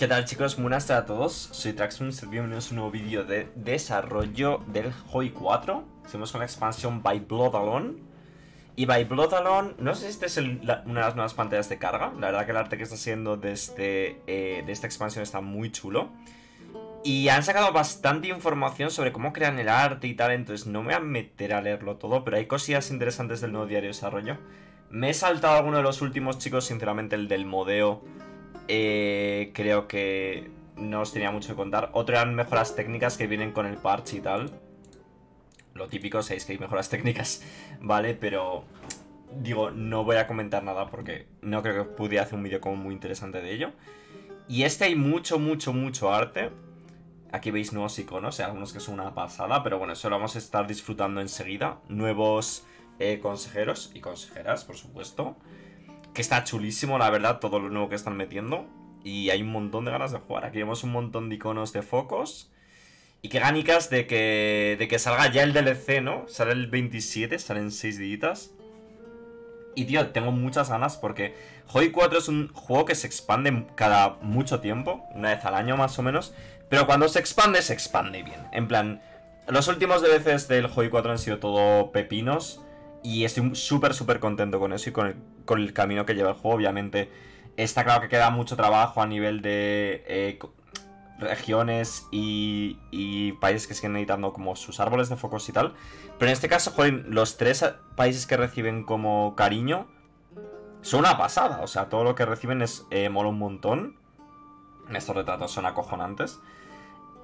¿Qué tal chicos? Buenas tardes a todos, soy Traxmus, bienvenidos a un nuevo vídeo de desarrollo del Hoi 4 Seguimos con la expansión By Blood Alone Y By Blood Alone, no sé si esta es una de las nuevas pantallas de carga. La verdad que el arte que está haciendo de, este, eh, de esta expansión está muy chulo. Y han sacado bastante información sobre cómo crean el arte y tal Entonces no me voy a meter a leerlo todo Pero hay cosillas interesantes del nuevo diario de desarrollo. Me he saltado alguno de los últimos chicos, sinceramente el del modeo eh, creo que no os tenía mucho que contar. Otro eran mejoras técnicas que vienen con el parche y tal. Lo típico, sabéis que hay mejoras técnicas, ¿vale? Pero digo, no voy a comentar nada porque no creo que pudiera hacer un vídeo como muy interesante de ello. Y este hay mucho, mucho, mucho arte. Aquí veis nuevos iconos, eh, algunos que son una pasada, pero bueno, eso lo vamos a estar disfrutando enseguida. Nuevos eh, consejeros y consejeras, por supuesto. Que está chulísimo, la verdad, todo lo nuevo que están metiendo. Y hay un montón de ganas de jugar. Aquí vemos un montón de iconos de focos. Y qué gánicas de que, de que salga ya el DLC, ¿no? Sale el 27, salen 6 días. Y tío, tengo muchas ganas porque Hoi 4 es un juego que se expande cada mucho tiempo, una vez al año más o menos. Pero cuando se expande, se expande bien. En plan, los últimos DLCs del Hoi 4 han sido todo pepinos. Y estoy súper, súper contento con eso y con el, con el camino que lleva el juego. Obviamente, está claro que queda mucho trabajo a nivel de eh, regiones y, y países que siguen necesitando como sus árboles de focos y tal. Pero en este caso, joder, los tres países que reciben como cariño son una pasada. O sea, todo lo que reciben es eh, mola un montón. Estos retratos son acojonantes.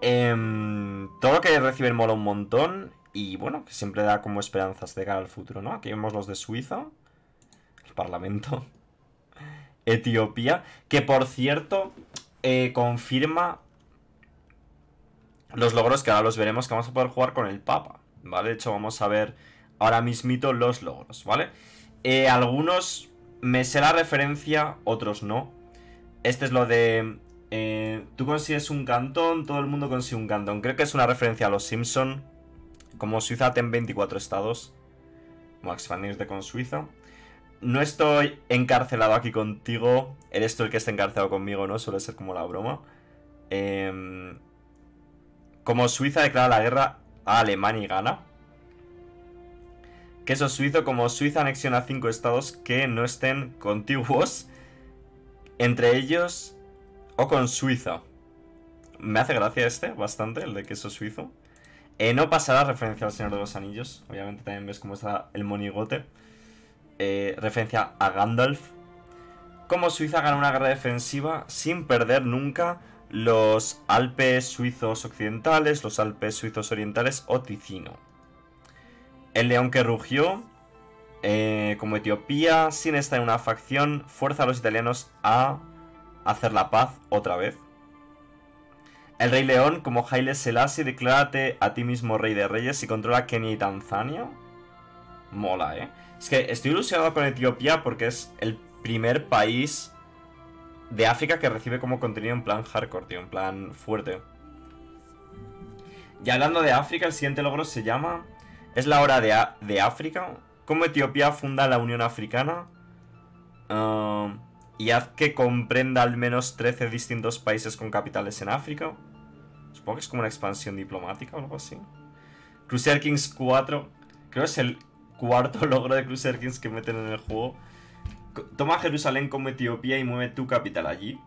Em, todo lo que reciben mola un montón. Y bueno, que siempre da como esperanzas de cara al futuro, ¿no? Aquí vemos los de Suiza. El Parlamento. Etiopía. Que por cierto, eh, confirma los logros que ahora los veremos que vamos a poder jugar con el Papa. ¿Vale? De hecho, vamos a ver ahora mismito los logros, ¿vale? Eh, algunos me sé la referencia, otros no. Este es lo de... eh, tú consigues un cantón, todo el mundo consigue un cantón. Creo que es una referencia a los Simpson. Como Suiza ten 24 estados. Como expandirte con Suiza. No estoy encarcelado aquí contigo. Eres tú el que está encarcelado conmigo, ¿no? Suele ser como la broma. Em, como Suiza declara la guerra a Alemania y gana. Queso suizo, como Suiza anexiona cinco estados que no estén contiguos entre ellos o con Suiza. Me hace gracia este, bastante, el de queso suizo. Eh, no pasará referencia al Señor de los Anillos. Obviamente también ves cómo está el monigote. Eh, referencia a Gandalf. Como Suiza gana una guerra defensiva sin perder nunca los Alpes suizos occidentales, los Alpes suizos orientales o Ticino. El león que rugió, eh, como Etiopía, sin estar en una facción, fuerza a los italianos a hacer la paz otra vez. El rey león, como Haile Selassie, declárate a ti mismo rey de reyes y controla Kenia y Tanzania. Mola, ¿eh? Es que estoy ilusionado con Etiopía porque es el primer país de África que recibe como contenido en plan hardcore, tío, en plan fuerte. Y hablando de África, el siguiente logro se llama... Es la hora de, de África. Cómo Etiopía funda la Unión Africana. Ah, y haz que comprenda al menos 13 distintos países con capitales en África. Supongo que es como una expansión diplomática o algo así. Crusader Kings 4. Creo que es el cuarto logro de Crusader Kings que meten en el juego. Toma Jerusalén como Etiopía y mueve tu capital allí.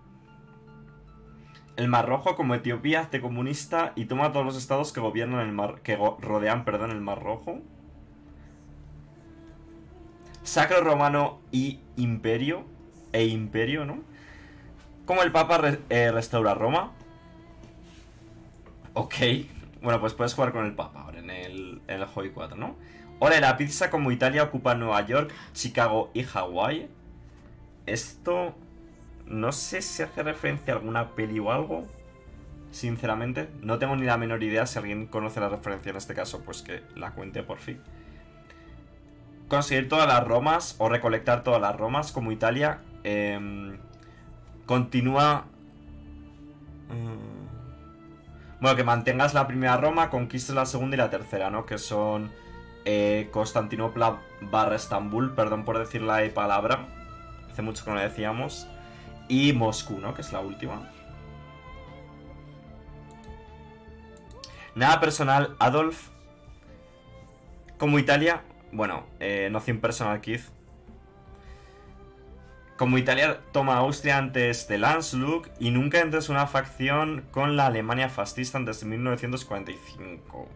El Mar Rojo como Etiopía, hazte comunista y toma todos los estados que gobiernan el mar, que rodean, perdón, el Mar Rojo. Sacro Romano y Imperio e Imperio, ¿no? Como el Papa eh, restaura Roma. Ok. Bueno, pues puedes jugar con el Papa ahora en el, en el Hoi 4, ¿no? Ahora la pizza como Italia ocupa Nueva York, Chicago y Hawái. Esto... No sé si hace referencia a alguna peli o algo. Sinceramente, no tengo ni la menor idea. Si alguien conoce la referencia en este caso, pues que la cuente por fin. Conseguir todas las Romas o recolectar todas las Romas como Italia. Em, continúa... Mm, bueno, que mantengas la primera Roma, conquistes la segunda y la tercera, ¿no? Que son eh, Constantinopla barra Estambul, perdón por decir la e palabra, hace mucho que no la decíamos, y Moscú, ¿no? Que es la última. Nada personal, Adolf. Como Italia, bueno, eh, nothing personal, Keith. Como Italia toma Austria antes de Landsluck y nunca entres una facción con la Alemania fascista antes de 1945.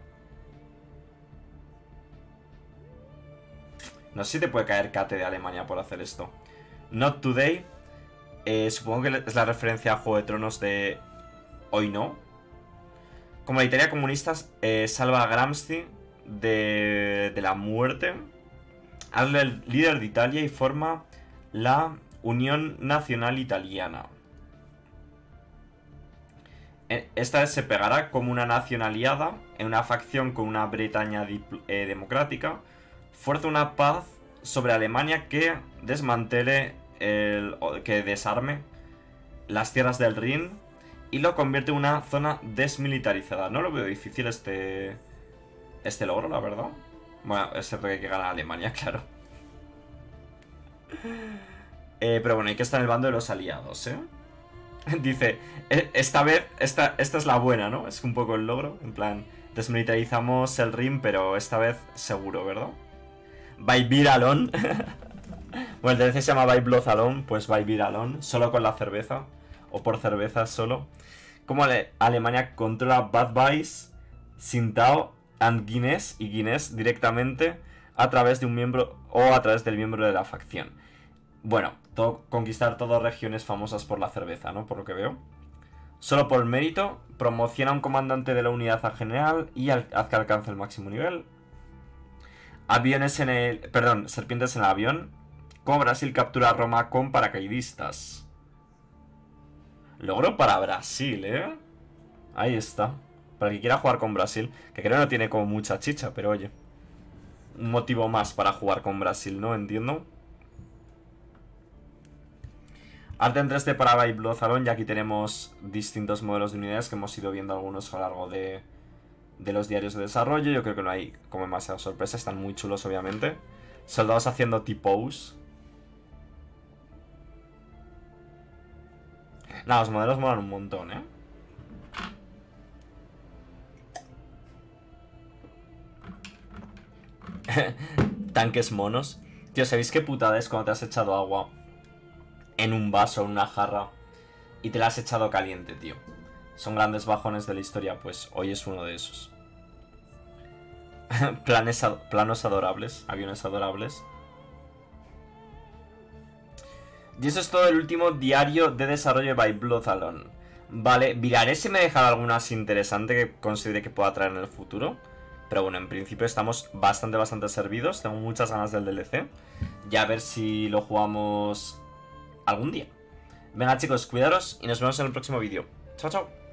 No sé si te puede caer cate de Alemania por hacer esto. Not Today. Eh, supongo que es la referencia a Juego de Tronos de hoy no. Como la Italia comunista eh, salva a Gramsci de, de la muerte. Hazle el líder de Italia y forma la Unión Nacional Italiana. E, esta se pegará como una nación aliada en una facción con una Bretaña eh, democrática. Fuerza una paz sobre Alemania que desmantele, el, que desarme las tierras del Rin y lo convierte en una zona desmilitarizada. No lo veo difícil este, este logro, la verdad. Bueno, excepto que hay que ganar Alemania, claro. Eh, pero bueno, hay que estar en el bando de los aliados, ¿eh? Dice, e, esta vez, esta, esta es la buena, ¿no? Es un poco el logro. En plan, desmilitarizamos el RIM, pero esta vez seguro, ¿verdad? By Alone. bueno, el DLC se llama By Blood pues By Alone, solo con la cerveza. O por cerveza solo. Como Alemania controla Bad Boys, Sintao and Guinness y Guinness directamente a través de un miembro o a través del miembro de la facción. Bueno, conquistar todas regiones famosas por la cerveza, ¿no? Por lo que veo. Solo por mérito, promociona a un comandante de la unidad a general y haz que alcance el máximo nivel. Aviones en el... Perdón, serpientes en el avión. Como Brasil captura Roma con paracaidistas. Logro para Brasil, ¿eh? Ahí está. Para el que quiera jugar con Brasil. Que creo no tiene como mucha chicha, pero oye. Un motivo más para jugar con Brasil, ¿no? Entiendo. Arte en 3D para By Blood y aquí tenemos distintos modelos de unidades que hemos ido viendo algunos a lo largo de, de los diarios de desarrollo. Yo creo que no hay como demasiada sorpresa, están muy chulos obviamente. Soldados haciendo tipos. Nada, los modelos molan un montón, ¿eh? Tanques monos. Tío, ¿sabéis qué putada es cuando te has echado agua en un vaso, en una jarra, y te la has echado caliente, tío. Son grandes bajones de la historia, pues hoy es uno de esos. Planes planos adorables, aviones adorables. Y eso es todo el último diario de desarrollo by Blood Alone. Vale, miraré si me deja alguna así interesante que considere que pueda traer en el futuro. Pero bueno, en principio estamos bastante, bastante servidos. Tengo muchas ganas del DLC. Ya a ver si lo jugamos algún día. Venga chicos, cuidaros y nos vemos en el próximo vídeo. Chao, chao.